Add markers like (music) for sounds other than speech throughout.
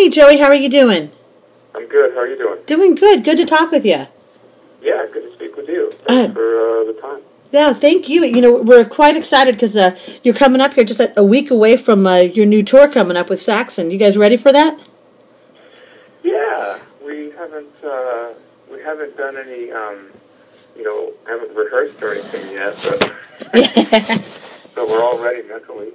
Hey, Joey, how are you doing? I'm good. How are you doing? Doing good. Good to talk with you. Yeah, good to speak with you. Thanks Uh, for uh, the time. Yeah, thank you. You know, we're quite excited because uh, you're coming up here just a, a week away from uh, your new tour coming up with Saxon. You guys ready for that? Yeah, we haven't uh, we haven't done any um, you know haven't rehearsed or anything yet, but (laughs) (laughs) (laughs) so we're all ready mentally.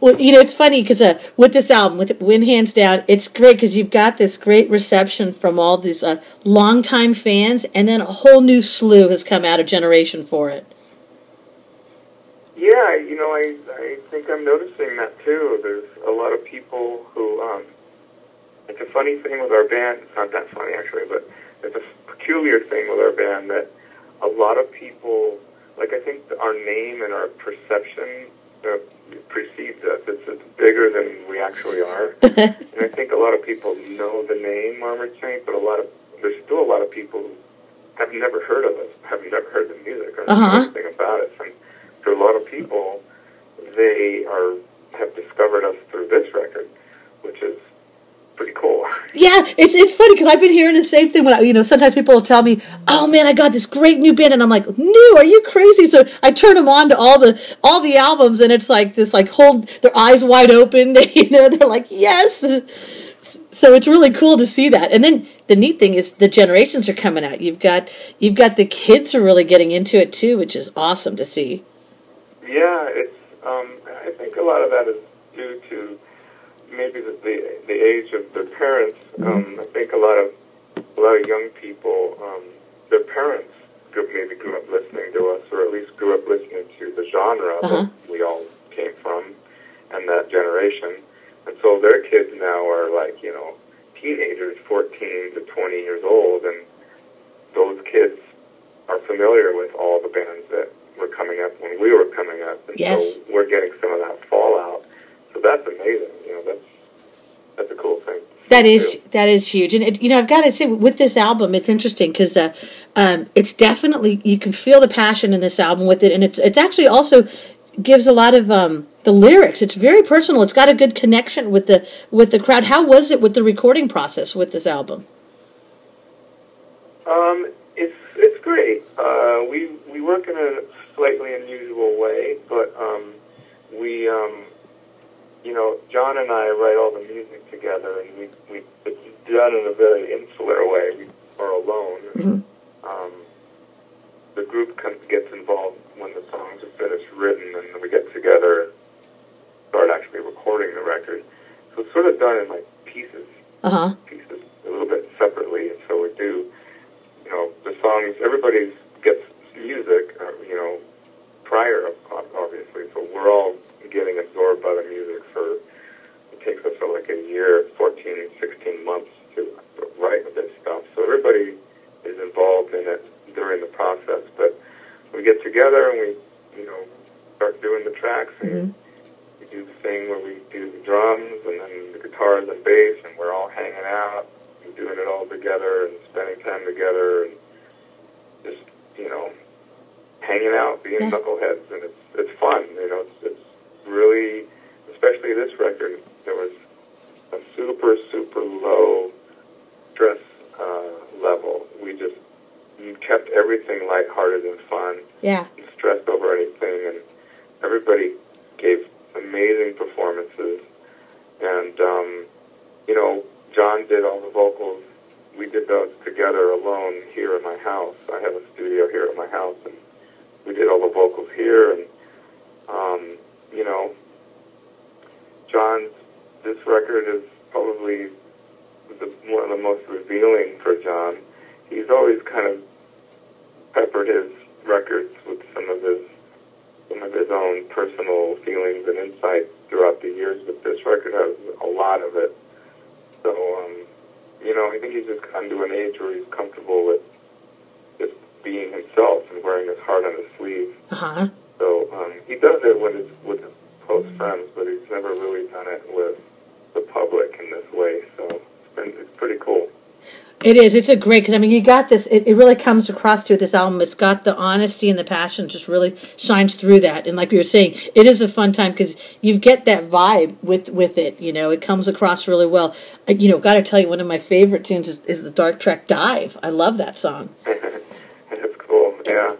Well, you know, it's funny because uh, with this album, with Win Hands Down, it's great because you've got this great reception from all these uh, longtime fans, and then a whole new slew has come out of Generation for it. Yeah, you know, I I think I'm noticing that too. There's a lot of people who um, it's a funny thing with our band. It's not that funny actually, but it's a peculiar thing with our band that a lot of people like. I think our name and our perception uh, precedes us. It's, it's bigger than we actually are, (laughs) and I think a lot of people know the name Armored Saint, but a lot of there's still a lot of people who have never heard of us, have never heard the music or Uh-huh. anything about us, and for a lot of people, they are have discovered us through this record, which is pretty cool. Yeah, it's it's funny because I've been hearing the same thing. When I, you know, sometimes people will tell me, "Oh man, I got this great new band," and I'm like, "New? Are you crazy?" So I turn them on to all the all the albums, and it's like this, like hold their eyes wide open. (laughs) They, you know, they're like, "Yes." So it's really cool to see that. And then the neat thing is the generations are coming out. You've got you've got the kids are really getting into it too, which is awesome to see. Yeah, it's. Um, I think a lot of that is due to maybe the the, the age of their parents. Um, I think a lot of a lot of young people, um, their parents grew, maybe grew up listening to us, or at least grew up listening to the genre Uh-huh. that we all came from, and that generation. And so their kids now are like you know teenagers, fourteen to twenty years old, and those kids are familiar with all the bands that were coming up when we were coming up. And Yes. so we're getting some of that fallout. So that's amazing. You know, that's that's a cool thing. That is too. that is huge, and it, you know I've got to say with this album, it's interesting because uh, um, it's definitely you can feel the passion in this album with it, and it's it's actually also gives a lot of um, the lyrics. It's very personal. It's got a good connection with the with the crowd. How was it with the recording process with this album? Um, it's it's great. Uh, we we work in a slightly unusual way, but um, we um, you know John and I write all the music together, and we we it's done in a very insular way. We are alone. Mhm. Um, the group com- gets involved when the songs are finished written, and then we get together and start actually recording the record. So it's sort of done in like pieces Uh huh. pieces a little bit separately, and so we do, you know, the songs. Everybody gets music, uh, you know, prior, ob- obviously. So we're all getting absorbed by the music for. It takes us uh, like a year, 14, 16 months to write this stuff. So everybody is involved in it during the process, but we get together and we, you know, start doing the tracks and Mhm. we do the thing where we do the drums and then the guitars and bass, and we're all hanging out and doing it all together and spending time together and just you know hanging out, being Yeah. knuckleheads, and it's it's fun. You know, it's it's really, especially this record, there was a super super low stress uh, level. We just you kept everything lighthearted and fun Yeah. stressed over anything, and everybody gave amazing performances. And um, you know, John did all the vocals. We did those together alone here in my house. I have a studio here at my house, and we did all the vocals here. And um, you know, John's this record is probably the, one of the most revealing for John. He's always kind of peppered his records with some of his some of his own personal feelings and insights throughout the years, but this record has a lot of it. So, um, you know, I think he's just gotten to an age where he's comfortable with just being himself and wearing his heart on his sleeve. Uh huh. So um, he does it with his with his close friends, but he's never really done it with the public in this way. So it's been it's pretty cool. It is. It's a great because I mean you got this. It, it really comes across to this album. It's got the honesty and the passion. Just really shines through that. And like we were saying, it is a fun time because you get that vibe with with it. You know, it comes across really well. I, you know, got to tell you, one of my favorite tunes is, is the Dark Track Dive. I love that song. (laughs) That's cool. Yeah,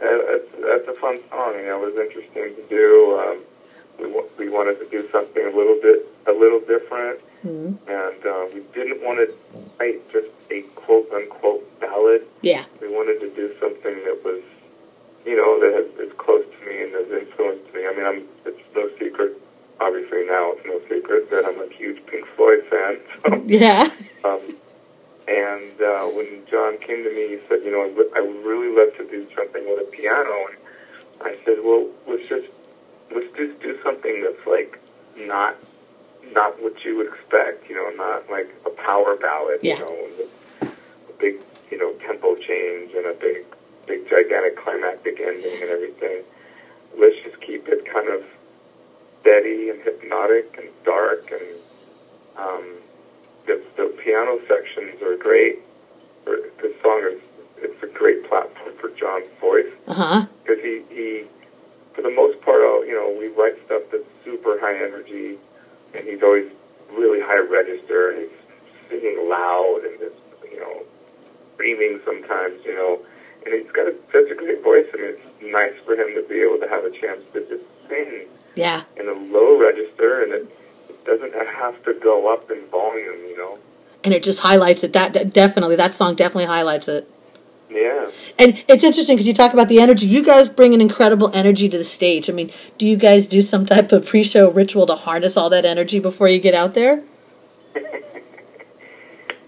that's, that's a fun song. You know, it was interesting to do. Um, we we wanted to do something a little bit a little different, Mhm. and uh, we didn't want to write just a quote unquote ballad. Yeah. We wanted to do something that was, you know, that has, is close to me and has influenced me. I mean, I'm it's no secret. Obviously now it's no secret that I'm a huge Pink Floyd fan. So Yeah. um, and uh, when John came to me, he said, "You know, I would- really love to do something with a piano." And I said, "Well, let's just let's just do something that's like not not what you would expect. You know, not like a power ballad. Yeah. You know, a big you know tempo change and a big big gigantic climactic ending and everything. Let's just keep it kind of steady and hypnotic and dark and." Um, the, the piano sections are great. The song is it's a great platform for John's voice uh-huh. because he, he for the most part, you know, we write stuff that's super high energy, and he's always really high register, and he's singing loud and just you know screaming sometimes, you know, and he's got a, such a great voice. Mean, it's nice for him to be able to have a chance to just sing Yeah. in a low register, and it, it doesn't have to go up in volume, you know. And it just highlights it. That, that definitely that song definitely highlights it. Yeah. And it's interesting because you talk about the energy. You guys bring an incredible energy to the stage. I mean, do you guys do some type of pre-show ritual to harness all that energy before you get out there? (laughs)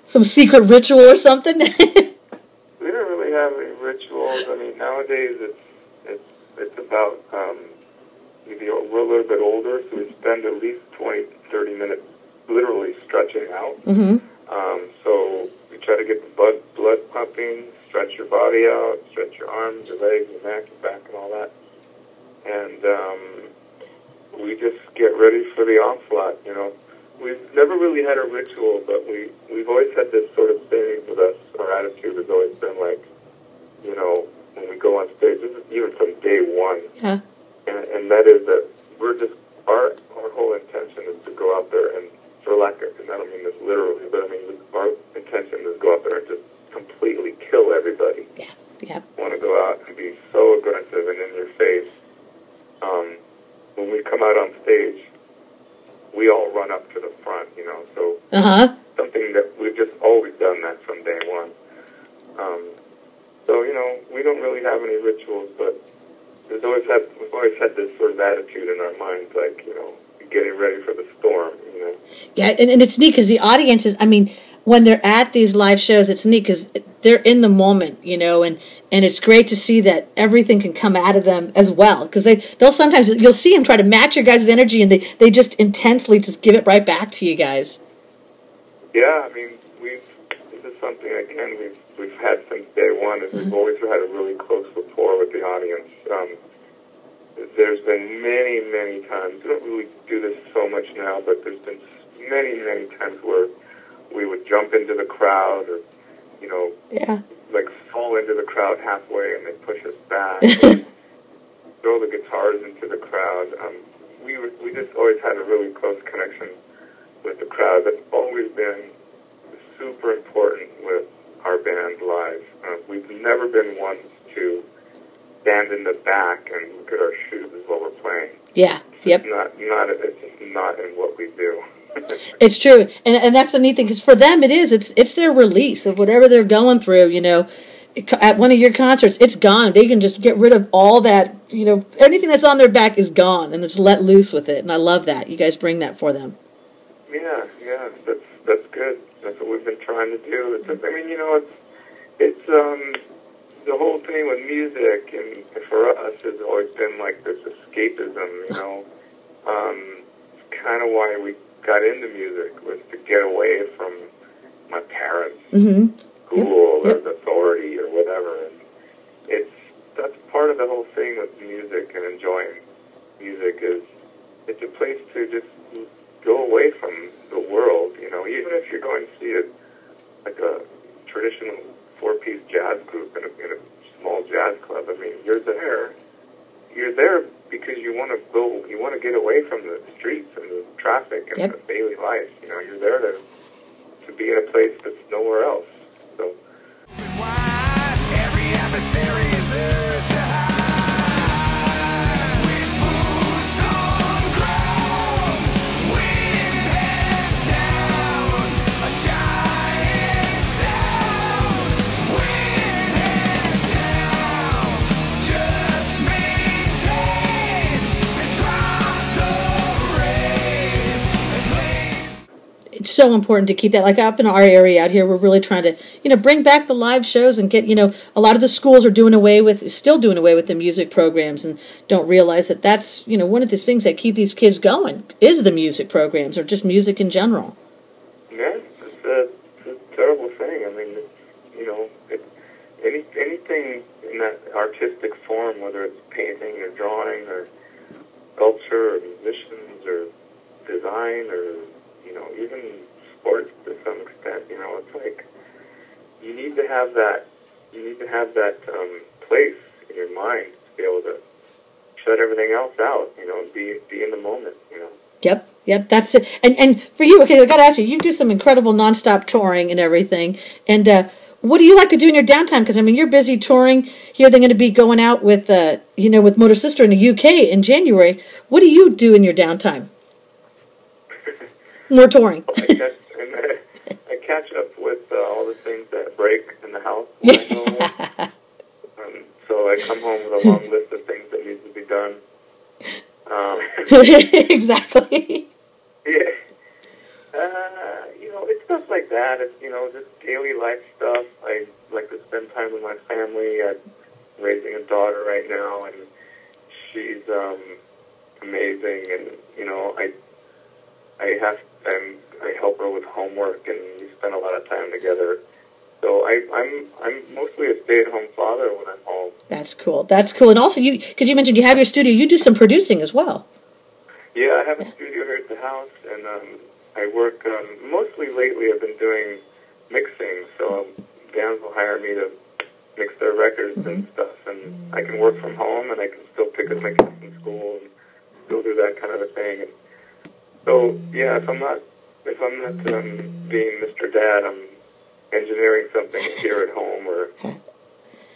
some secret ritual or something? (laughs) We don't really have any rituals. I mean, nowadays it's it's it's about um, maybe we're a little bit older, so we spend at least 20, 30 minutes literally stretching out. hmm Um, so we try to get the blood blood pumping, stretch your body out, stretch your arms, your legs, your neck, your back, and all that. And um, we just get ready for the onslaught. You know, we've never really had a ritual, but we we've always had this sort of thing with us. Our attitude has always been like, you know, when we go on stage, this is even from day one, Yeah. and, and that is that we're just our whole intention is to go out there and, for lack of, and I don't mean this literally, but I mean our intention is to go out there and just completely kill everybody. Yeah. Yeah. Want to go out and be so aggressive and in your face. Um, when we come out on stage, we all run up to the front, you know. So Uh huh. something that we've just always done that from day one. Um, so you know, we don't really have any rituals, but there's always had we've always had this sort of attitude in our minds, like you know, getting ready for the storm. You know, Yeah, and, and it's neat because the audience is, I mean, when they're at these live shows, it's neat because they're in the moment, you know, and, and it's great to see that everything can come out of them as well. Because they, they'll sometimes, you'll see them try to match your guys' energy and they, they just intensely just give it right back to you guys. yeah. I mean, we've this is something again we've we've had since day one. Is we've always had a really close rapport with the audience. Um, there's been many, many times. We don't really do this so much now, but there's been many, many times where we would jump into the crowd, or you know, Yeah. like fall into the crowd halfway, and they push us back. (laughs) throw the guitars into the crowd. Um, we we just always had a really close connection with the crowd. That's always been super important with our band live. Uh, we've never been ones to stand in the back and look at our shoes while we're playing. Yeah. Yep. Not not it's just not in what we do. (laughs) It's true, and and that's the neat thing because for them it is. It's it's their release of whatever they're going through. You know, at one of your concerts, it's gone. They can just get rid of all that. You know, anything that's on their back is gone, and just let loose with it. And I love that you guys bring that for them. Yeah, yeah, that's that's good. That's what we've been trying to do. It's, I mean, you know, it's it's um the whole thing with music, and for us, has always been like this escapism. You know, (laughs) um, it's kind of why we got into music was to get away from my parents' hmm school Yep, or the authority or whatever. And it's that's part of the whole thing with music and enjoying music is it's a place to just go away from the world. You know, even if you're going to see it like a traditional four-piece jazz group in a, in a small jazz club. I mean, you're there. You're there because you want to go. You want to get away from the streets and the traffic and Yep. the daily life. You know, you're there to to be in a place that's nowhere else. So Every adversary is urged so important to keep that like up in our area out here we're really trying to you know bring back the live shows and get you know a lot of the schools are doing away with still doing away with the music programs and don't realize that that's you know one of the things that keep these kids going is the music programs or just music in general Yeah, it's a, it's a terrible thing. I mean, you know, it, any anything in that artistic form, whether it's painting or drawing or sculpture or musicians or design or you know even sports to some extent, you know, it's like you need to have that. You need to have that um, place in your mind to be able to shut everything else out. You know, and be be in the moment. You know. Yep, yep, that's it. And and for you, okay, I got to ask you, you do some incredible nonstop touring and everything. And uh, what do you like to do in your downtime? Because I mean, you're busy touring. Here, they're going to be going out with, uh, you know, with Motor Sister in the UK in January. What do you do in your downtime? (laughs) More touring. I catch, and I, (laughs) I catch up with uh, all the things that break in the house. When I go home. um, so I come home with a long (laughs) list of things that need to be done. Um, (laughs) exactly. yeah. Uh, you know, it's stuff like that. It's, you know, just daily life stuff. I like to spend time with my family. I'm raising a daughter right now, and she's um, amazing. And, you know, I I have I'm, I help her with homework, and we spend a lot of time together. So I, I'm I'm mostly a stay-at-home father when I'm home. That's cool. That's cool. And also, you because you mentioned you have your studio, you do some producing as well. Yeah, I have a studio here at the house, and um, I work um, mostly lately. I've been doing mixing, so um, bands will hire me to mix their records and stuff, and I can work from home, and I can still pick up my kids from school and still do that kind of a thing. And so, yeah, if I'm not if I'm not um, being Mr. Dad, I'm engineering something here at home or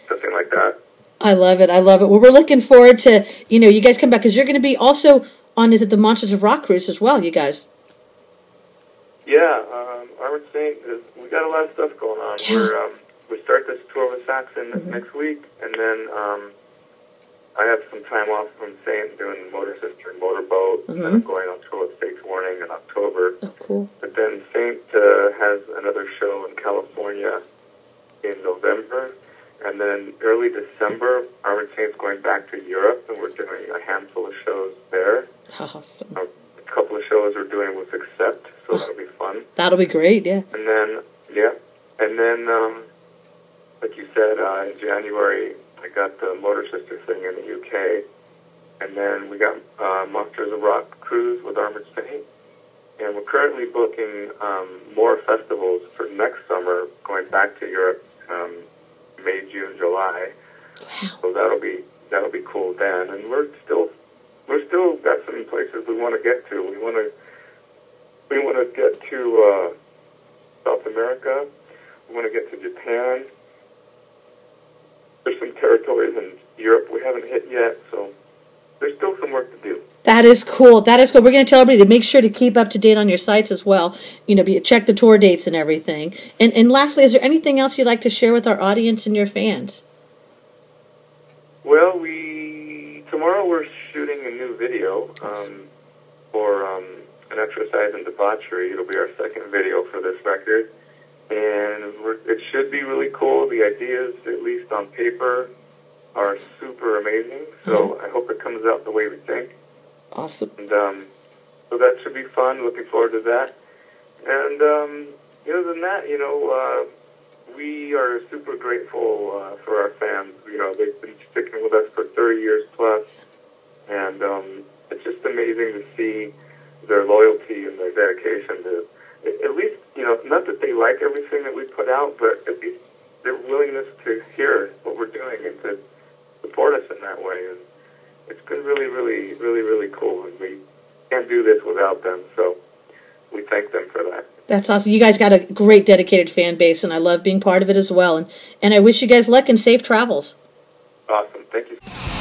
something like that. I love it. I love it. Well, we're looking forward to you know you guys come back because you're going to be also on is it the Monsters of Rock cruise as well, you guys. Yeah, um, Armored Saint, is, we got a lot of stuff going on. Yeah. We're, um, we start this tour with Saxon next week, and then um, I have some time off from Saint doing Motor Sister and Motorboat, and I'm going on tour with Fates Warning in October. Oh, cool. But then Saint uh, has another show in California in November, and then early December, Armored Saint's going back to Europe, and we're doing a handful of shows there. (laughs) Awesome. A couple of shows we're doing with Accept, so that'll be fun. That'll be great. Yeah. And then, yeah, and then, um, like you said, uh, in January, I got the Motor Sister thing in the UK, and then we got uh, Monsters of Rock cruise with Armored Saint, and we're currently booking um, more festivals for next summer, going back to Europe, um, May, June, July. So that'll be that'll be cool then, and we're still we're still got some places we want to get to. We want to we want to get to uh, South America. We want to get to Japan. There's some territories in Europe we haven't hit yet, so there's still some work to do. That is cool. That is cool. We're going to tell everybody to make sure to keep up to date on your sites as well. You know, be, check the tour dates and everything. And and lastly, is there anything else you'd like to share with our audience and your fans? Well, we tomorrow we're shooting a new video um, for um, an exercise in debauchery. It'll be our second video for this record, and we're, it should be really cool. The ideas, at least on paper, are super amazing. So I hope it comes out the way we think. Awesome. And um, so that should be fun. Looking forward to that. And um, other than that, you know, uh, we are super grateful uh, for our fans. You know, they've been sticking with us for 30 years plus, and um, it's just amazing to see their loyalty and their dedication to at least you know, not that they like everything that we put out, but at least their willingness to hear what we're doing and to support us in that way. And it's been really, really, really, really cool. And we can't do this without them. So we thank them for that. That's awesome. You guys got a great dedicated fan base, and I love being part of it as well. And and I wish you guys luck and safe travels. Awesome. Thank you.